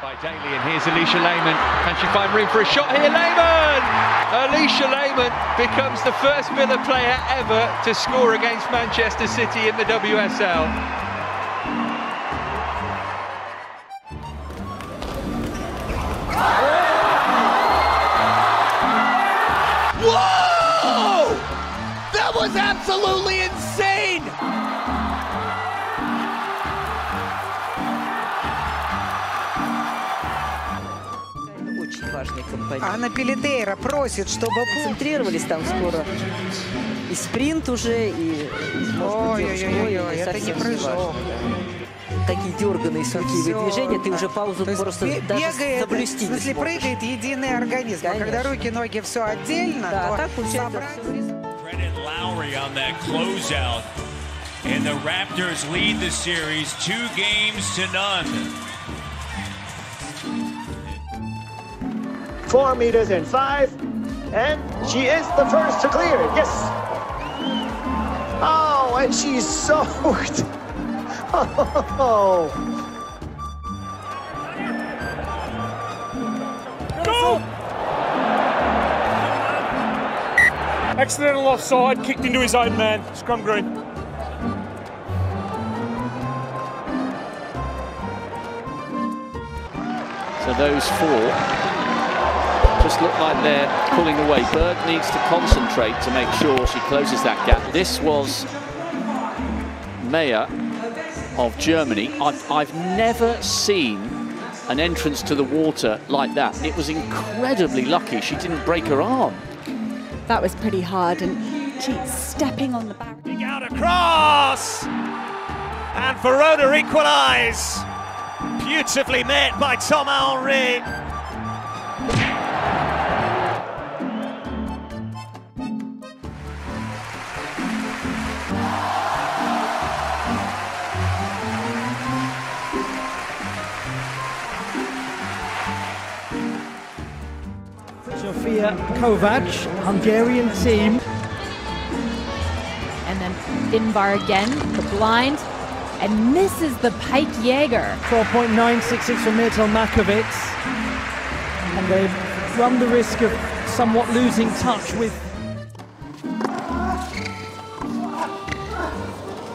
by Daly, and here's Alisha Lehmann. Can she find room for a shot here? Lehmann! Alisha Lehmann becomes the first Villa player ever to score against Manchester City in the WSL. Whoa! That was absolutely Очень важный компонент. Анна Пелетейра просит, чтобы... Концентрировались там скоро. И спринт уже, и, Ой-ой-ой, это не прыжок. Такие дерганные Всё, движения, ты да. уже паузу То просто бе- даже бегает, заблюсти в не смысле, прыгает единый организм. А когда руки, ноги все отдельно, Да, то так получается собрать-. And the Raptors lead the series two games to none. Four meters and five, and she is the first to clear it. Yes. Oh, and she's soaked. Oh. Accidental offside, kicked into his own man. Scrum green. So those four just look like they're pulling away. Berg needs to concentrate to make sure she closes that gap. This was Meyer of Germany. I've, I've never seen an entrance to the water like that. It was incredibly lucky she didn't break her arm. That was pretty hard, and she's stepping on the barrier. Dig out across! And Verona equalise! Beautifully met by Tom Henry. Sofia Kovac, Hungarian team. And then Inbar again, the blind, and misses the Pike Jaeger. 4.966 for Mirtel Makovic. And they've run the risk of somewhat losing touch with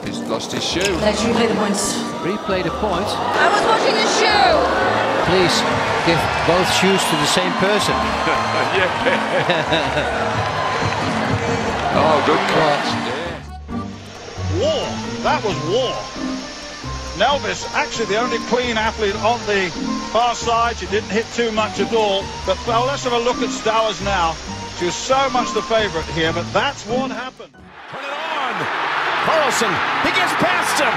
He's lost his shoe. Let's replay the points. Replay the point. I was watching the shoe! Please give both shoes to the same person. Oh, good catch. War. That was war. Nelvis, actually the only clean athlete on the far side. She didn't hit too much at all. But well, let's have a look at Stowers now. She was so much the favourite here, but that's what happened. Put it on. Carlson, he gets past him.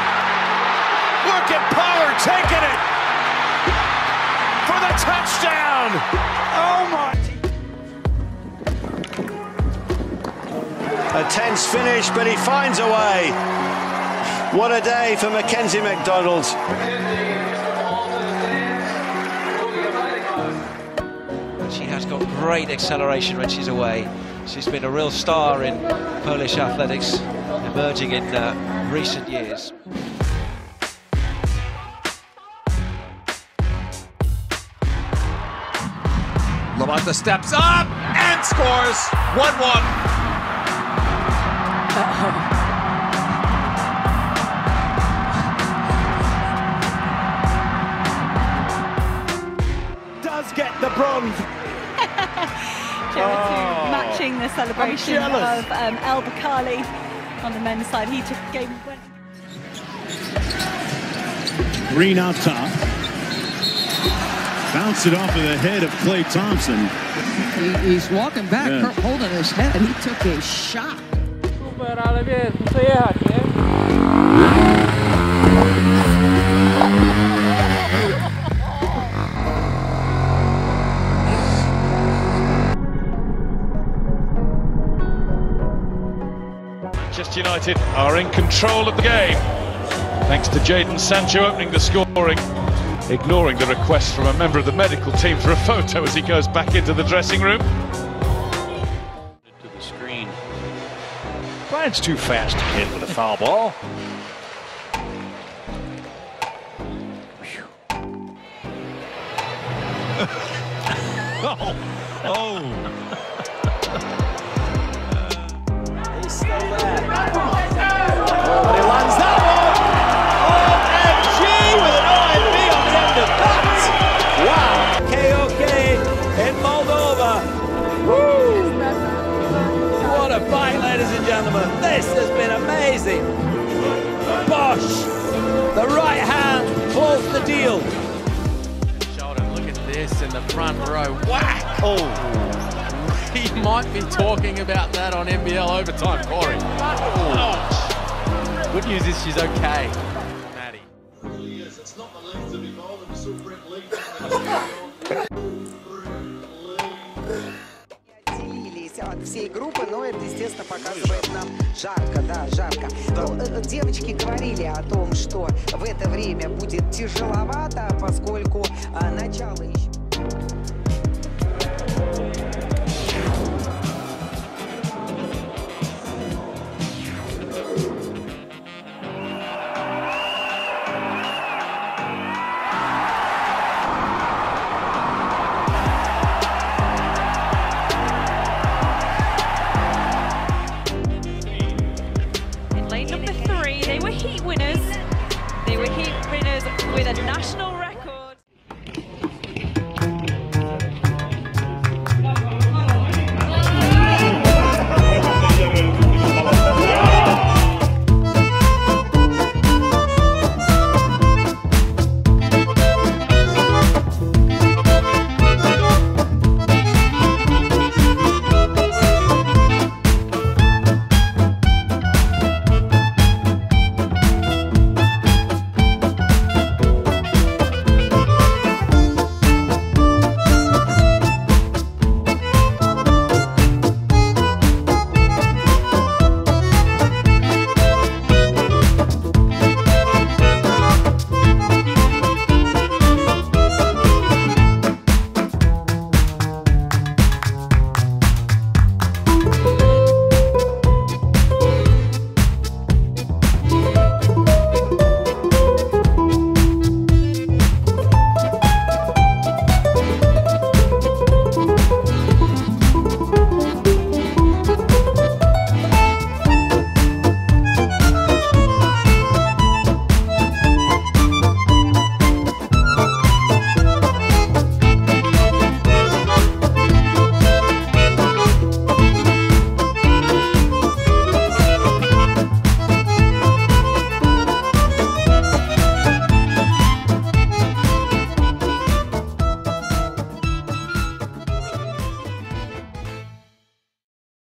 Look at Pollard taking it for the touchdown. Oh my. A tense finish, but he finds a way. What a day for Mackenzie McDonald. She has got great acceleration when she's away. She's been a real star in Polish athletics, emerging in uh, recent years. Lamata steps up and scores 1-1. Does get the bronze. matching the celebration of um, El Bakkali on the men's side. He took the game. Went Green out top. Bounce it off of the head of Klay Thompson. he's walking back, Yeah. holding his head. And he took a shot. Super, ale wiesz, muszę jechać, nie? Manchester United are in control of the game. Thanks to Jadon Sancho opening the scoring, ignoring the request from a member of the medical team for a photo as he goes back into the dressing room. To the screen. Brian's too fast to hit with a foul ball. oh, oh. Fight, ladies and gentlemen. This has been amazing. Bosch, the right hand, closed the deal. Shoulder, look at this in the front row. Whack! Oh! He might be talking about that on NBL overtime, Corey. Oh. Good news is she's okay. Отделились от всей группы, но это, естественно, показывает нам жарко, да, жарко. Ну, э, девочки говорили о том, что в это время будет тяжеловато, поскольку а, начало еще...